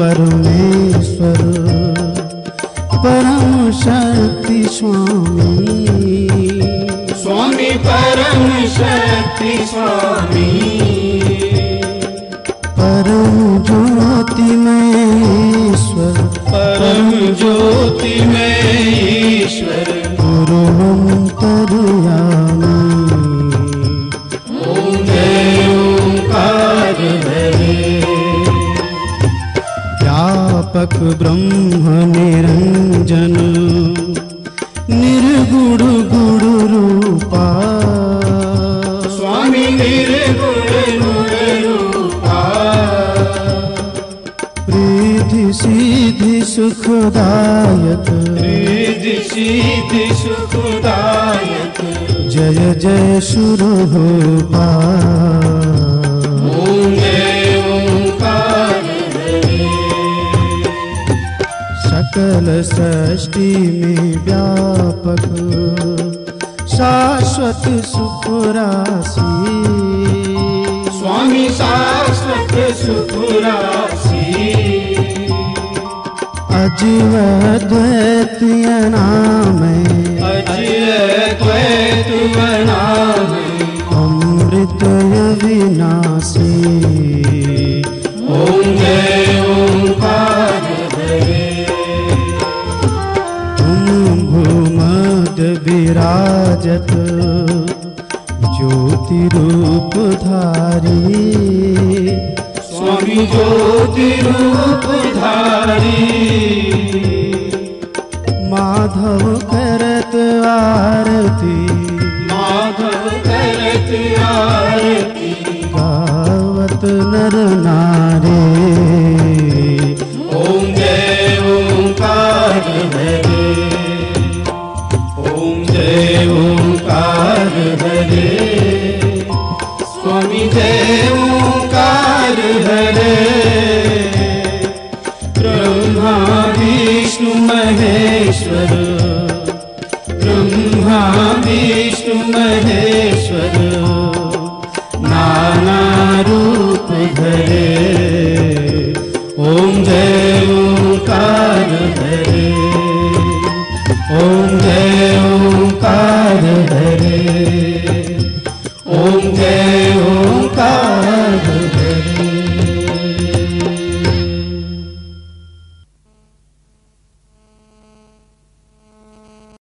परमेश्वर परम शक्ति स्वामी। स्वामी परम शक्ति स्वामी। परम ज्योति में ईश्वर परम ज्योति में ईश्वर गुरु अंतर्यामी ब्रह्म निरञ्जन निर्गुण गुणरूपा स्वामी निर्गुण प्रीति सिद्धि प्रीति सिद्धि सुखदायक। जय जय सुरपा सकल सृष्टि में व्यापक। शाश्वत सुख राशि स्वामी शाश्वत सुख राशि अजीव द्वैत नाम अजय द्वैत बनाम अमृत अविनाशी ओम जय ओंकार। विराजत ज्योति रूप धारी स्वामी ज्योति रूप धारी माधव करत आरती। माधव करत आरती। गावत नर नारे। ओम जय ओंकार जय ओंकार हरे। ब्रह्मा, विष्णु, महेश्वर। ब्रह्मा, विष्णु, महेश्वर। नाना रूप धरे। ओम जय ओंकार हरे। ओम जय ओंकार हरे।